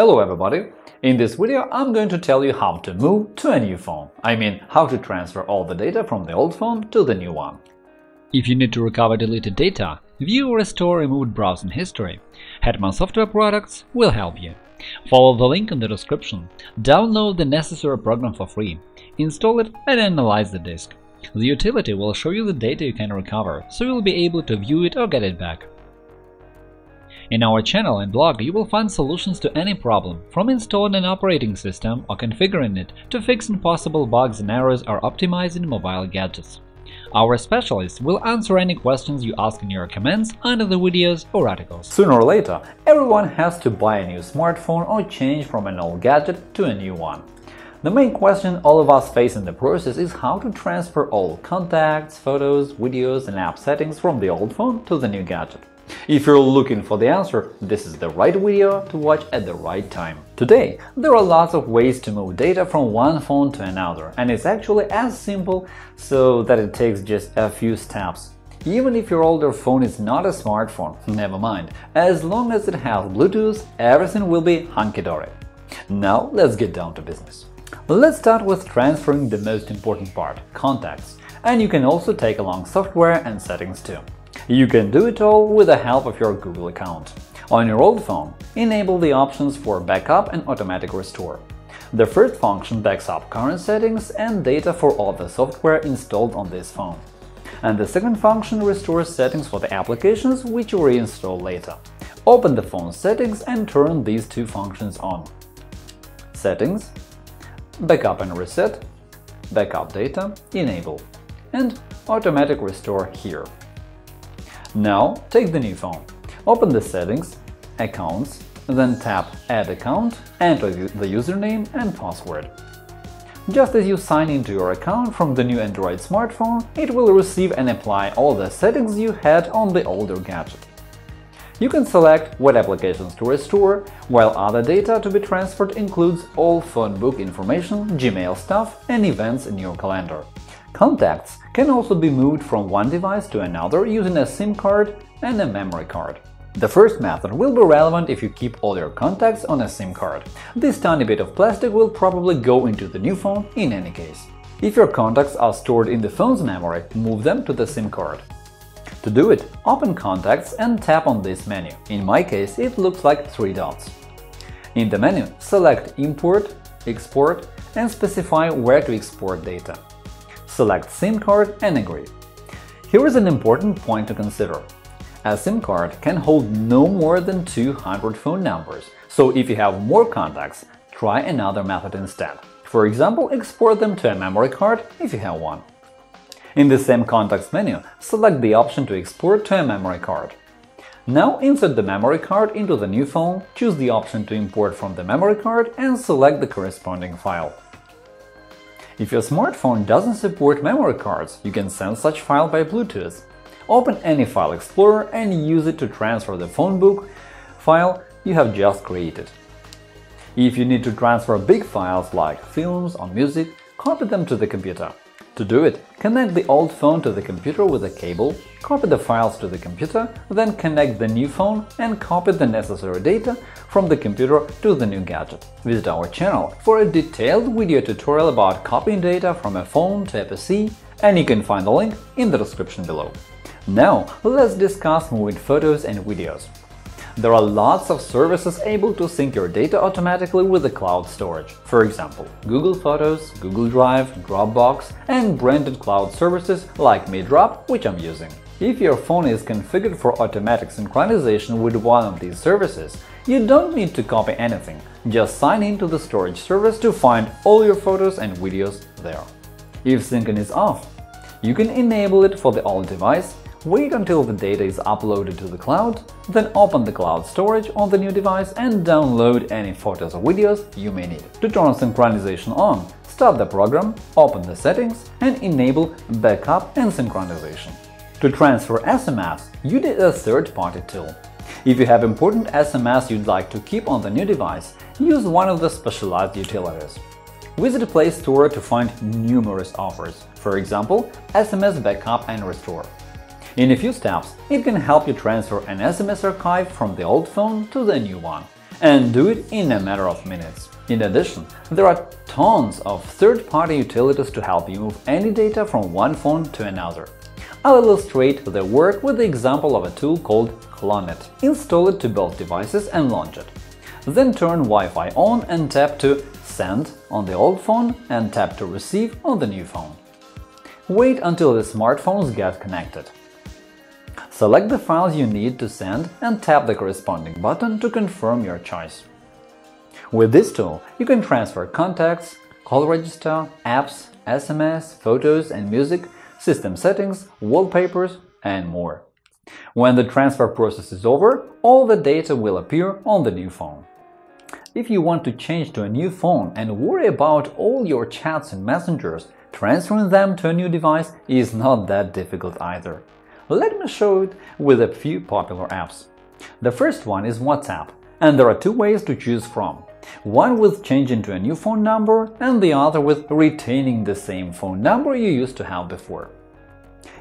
Hello everybody! In this video I'm going to tell you how to move to a new phone. I mean, how to transfer all the data from the old phone to the new one. If you need to recover deleted data, view or restore removed browsing history, Hetman Software Products will help you. Follow the link in the description, download the necessary program for free, install it and analyze the disk. The utility will show you the data you can recover, so you'll be able to view it or get it back. In our channel and blog you will find solutions to any problem, from installing an operating system or configuring it to fixing possible bugs and errors or optimizing mobile gadgets. Our specialists will answer any questions you ask in your comments under the videos or articles. Sooner or later, everyone has to buy a new smartphone or change from an old gadget to a new one. The main question all of us face in the process is how to transfer all contacts, photos, videos and app settings from the old phone to the new gadget. If you're looking for the answer, this is the right video to watch at the right time. Today, there are lots of ways to move data from one phone to another, and it's actually as simple so that it takes just a few steps. Even if your older phone is not a smartphone, never mind, as long as it has Bluetooth, everything will be hunky-dory. Now let's get down to business. Let's start with transferring the most important part – contacts, and you can also take along software and settings too. You can do it all with the help of your Google account. On your old phone, enable the options for backup and automatic restore. The first function backs up current settings and data for all the software installed on this phone. And the second function restores settings for the applications which you reinstall later. Open the phone settings and turn these two functions on. Settings Backup and reset Backup data Enable and Automatic restore here. Now take the new phone, open the settings, accounts, then tap Add account, enter the username and password. Just as you sign into your account from the new Android smartphone, it will receive and apply all the settings you had on the older gadget. You can select what applications to restore, while other data to be transferred includes all phone book information, Gmail stuff and events in your calendar. Contacts can also be moved from one device to another using a SIM card and a memory card. The first method will be relevant if you keep all your contacts on a SIM card. This tiny bit of plastic will probably go into the new phone in any case. If your contacts are stored in the phone's memory, move them to the SIM card. To do it, open Contacts and tap on this menu. In my case, it looks like three dots. In the menu, select Import, Export and specify where to export data select SIM card and agree. Here is an important point to consider. A SIM card can hold no more than 200 phone numbers, so if you have more contacts, try another method instead. For example, export them to a memory card if you have one. In the same Contacts menu, select the option to export to a memory card. Now insert the memory card into the new phone, choose the option to import from the memory card and select the corresponding file. If your smartphone doesn't support memory cards, you can send such file by Bluetooth. Open any file explorer and use it to transfer the phone book file you have just created. If you need to transfer big files like films or music, copy them to the computer. To do it, connect the old phone to the computer with a cable, copy the files to the computer, then connect the new phone and copy the necessary data from the computer to the new gadget. Visit our channel for a detailed video tutorial about copying data from a phone to a PC, and you can find the link in the description below. Now, let's discuss moving photos and videos. There are lots of services able to sync your data automatically with the cloud storage. For example, Google Photos, Google Drive, Dropbox and branded cloud services like Mi Drop, which I'm using. If your phone is configured for automatic synchronization with one of these services, you don't need to copy anything, just sign in to the storage service to find all your photos and videos there. If syncing is off, you can enable it for the old device Wait until the data is uploaded to the cloud, then open the cloud storage on the new device and download any photos or videos you may need. To turn synchronization on, start the program, open the settings and enable backup and synchronization. To transfer SMS, you need a third-party tool. If you have important SMS you'd like to keep on the new device, use one of the specialized utilities. Visit Play Store to find numerous offers, for example, SMS Backup and Restore. In a few steps, it can help you transfer an SMS archive from the old phone to the new one. and do it in a matter of minutes. In addition, there are tons of third-party utilities to help you move any data from one phone to another. I'll illustrate their work with the example of a tool called CLONEit. Install it to both devices and launch it. Then turn Wi-Fi on and tap to Send on the old phone and tap to Receive on the new phone. Wait until the smartphones get connected. Select the files you need to send and tap the corresponding button to confirm your choice. With this tool, you can transfer contacts, call register, apps, SMS, photos and music, system settings, wallpapers, and more. When the transfer process is over, all the data will appear on the new phone. If you want to change to a new phone and worry about all your chats and messengers, transferring them to a new device is not that difficult either. Let me show it with a few popular apps. The first one is WhatsApp, and there are two ways to choose from one with changing to a new phone number and the other with retaining the same phone number you used to have before.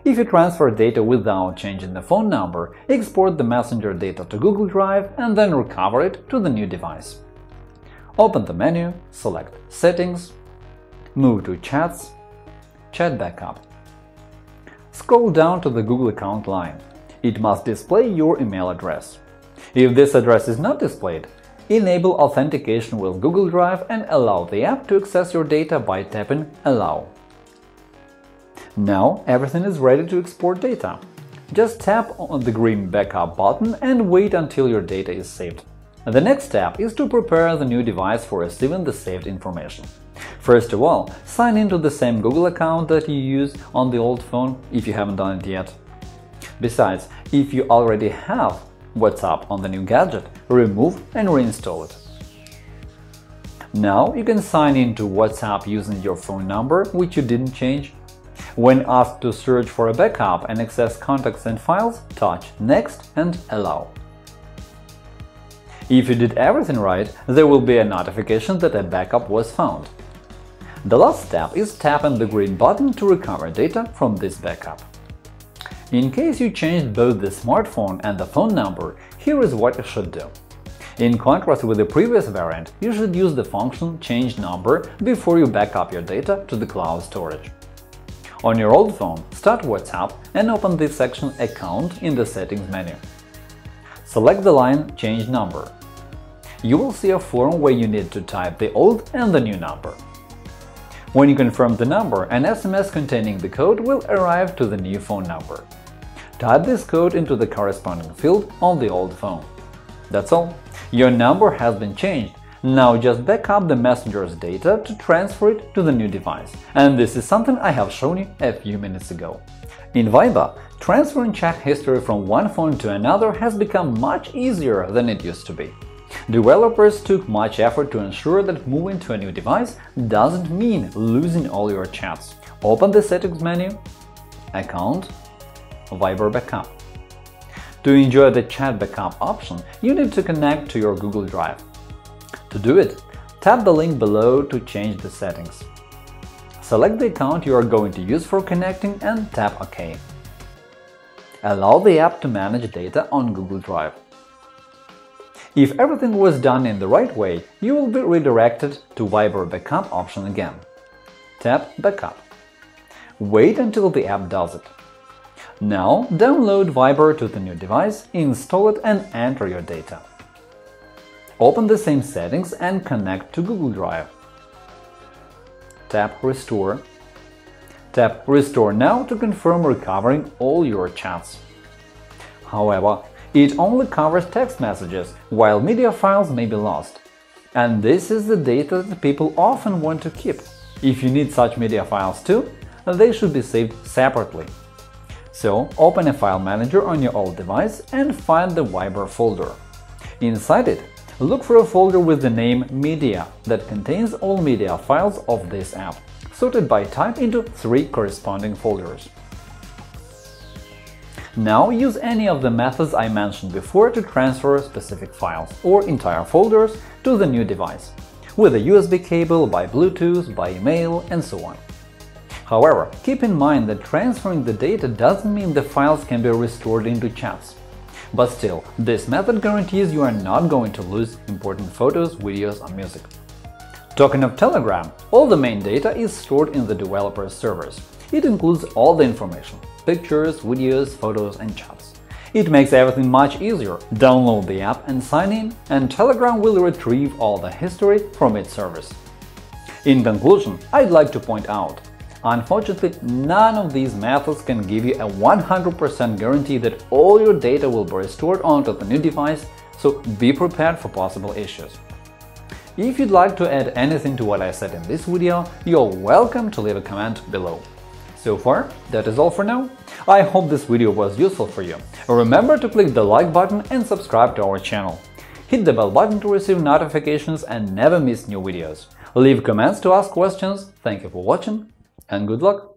If you transfer data without changing the phone number, export the messenger data to Google Drive and then recover it to the new device. Open the menu, select Settings, move to Chats, Chat Backup. Scroll down to the Google account line. It must display your email address. If this address is not displayed, Enable authentication with Google Drive and allow the app to access your data by tapping Allow. Now everything is ready to export data. Just tap on the green Backup button and wait until your data is saved. The next step is to prepare the new device for receiving the saved information. First of all, sign into the same Google account that you use on the old phone if you haven't done it yet. Besides, if you already have WhatsApp on the new gadget, remove and reinstall it. Now you can sign into WhatsApp using your phone number, which you didn't change. When asked to search for a backup and access contacts and files, touch Next and Allow. If you did everything right, there will be a notification that a backup was found. The last step is tapping the green button to recover data from this backup. In case you changed both the smartphone and the phone number, here is what you should do. In contrast with the previous variant, you should use the function Change Number before you back up your data to the cloud storage. On your old phone, start WhatsApp and open the section Account in the Settings menu. Select the line Change Number. You will see a form where you need to type the old and the new number. When you confirm the number, an SMS containing the code will arrive to the new phone number. Type this code into the corresponding field on the old phone. That's all. Your number has been changed. Now just back up the messenger's data to transfer it to the new device. And this is something I have shown you a few minutes ago. In Viber, transferring chat history from one phone to another has become much easier than it used to be. Developers took much effort to ensure that moving to a new device doesn't mean losing all your chats. Open the Settings menu, Account, Viber Backup. To enjoy the Chat Backup option, you need to connect to your Google Drive. To do it, tap the link below to change the settings. Select the account you are going to use for connecting and tap OK. Allow the app to manage data on Google Drive. If everything was done in the right way, you will be redirected to Viber Backup option again. Tap Backup. Wait until the app does it. Now download Viber to the new device, install it and enter your data. Open the same settings and connect to Google Drive. Tap Restore. Tap Restore now to confirm recovering all your chats. However, it only covers text messages, while media files may be lost. And this is the data that people often want to keep. If you need such media files too, they should be saved separately. So open a file manager on your old device and find the Viber folder. Inside it, look for a folder with the name Media that contains all media files of this app, sorted by type into three corresponding folders. Now use any of the methods I mentioned before to transfer specific files or entire folders to the new device, with a USB cable, by Bluetooth, by email, and so on. However, keep in mind that transferring the data doesn't mean the files can be restored into chats. But still, this method guarantees you are not going to lose important photos, videos, or music. Talking of Telegram, all the main data is stored in the developer's servers. It includes all the information – pictures, videos, photos, and chats. It makes everything much easier. Download the app and sign in, and Telegram will retrieve all the history from its servers. In conclusion, I'd like to point out Unfortunately, none of these methods can give you a 100% guarantee that all your data will be restored onto the new device, so be prepared for possible issues. If you'd like to add anything to what I said in this video, you're welcome to leave a comment below. So far, that is all for now. I hope this video was useful for you. Remember to click the like button and subscribe to our channel. Hit the bell button to receive notifications and never miss new videos. Leave comments to ask questions. Thank you for watching and good luck!